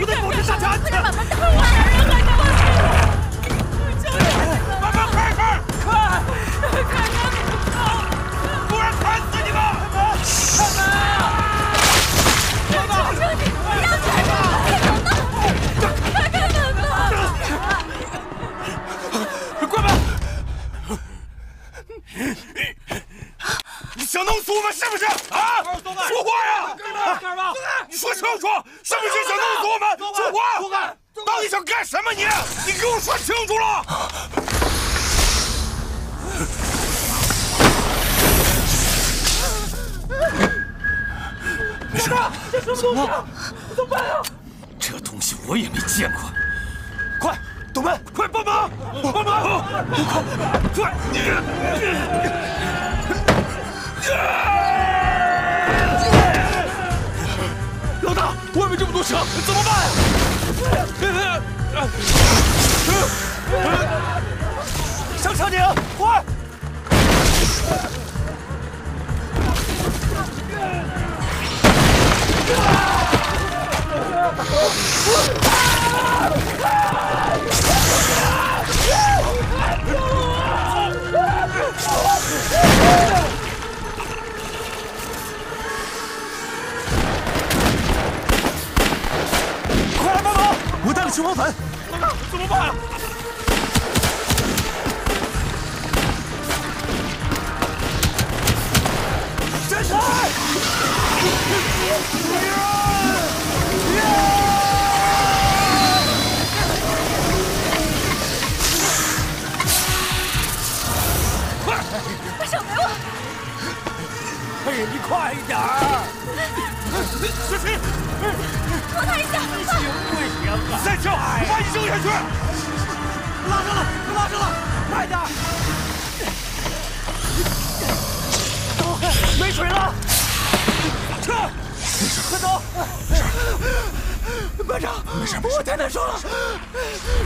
我得保持大家安全。江我们？是不是？啊！说话呀！干嘛？你说清楚，是不是想弄死我们？说话！到底想干什么？你，你给我说清楚了！没事，这什么东西？怎么办啊？这东西我也没见过。快，董文，快帮忙！帮忙！快，快！老大，外面这么多车，怎么办？了雄黄粉。老大，怎么办啊？站起来！把手给我！哎呀，你快一点儿！小心！拖他一下！行不行啊？再跳，把你扔下去！拉上了，拉上了，快点儿！没水了，撤！快走！班长，没事我太难受了，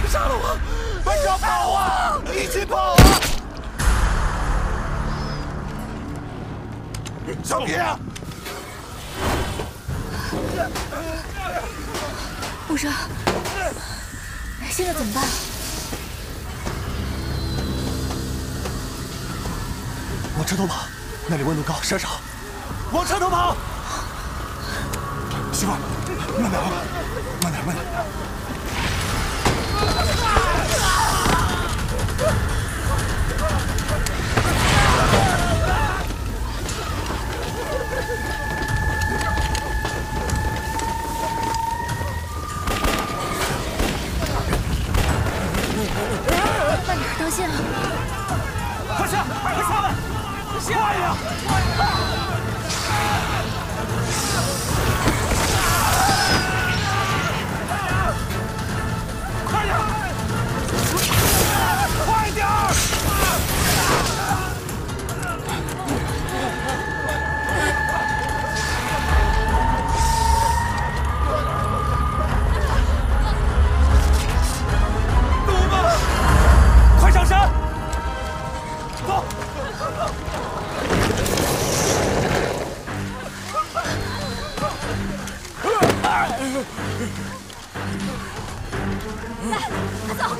杀了我！班长跑啊！一起跑啊！小皮，武生，现在怎么办？往车头跑，那里温度高，山上。往车头跑！媳妇，慢点啊，慢点，慢点。快呀！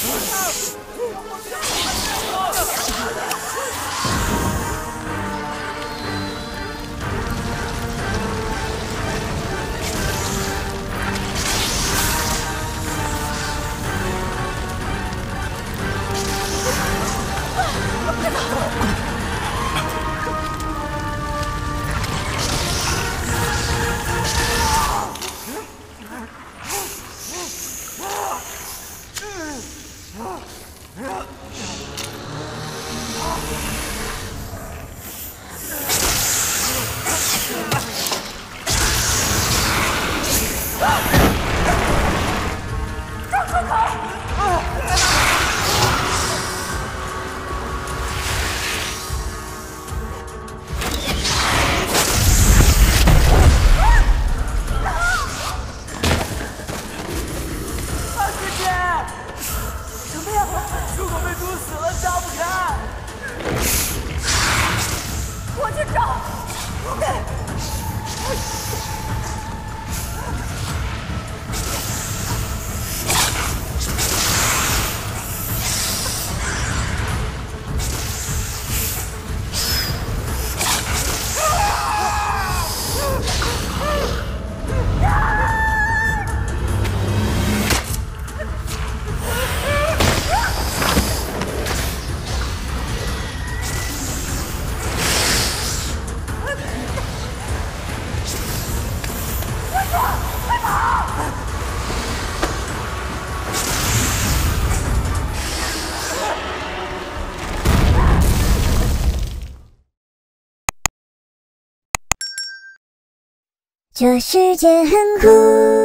Stop! Okay. 这世界很酷。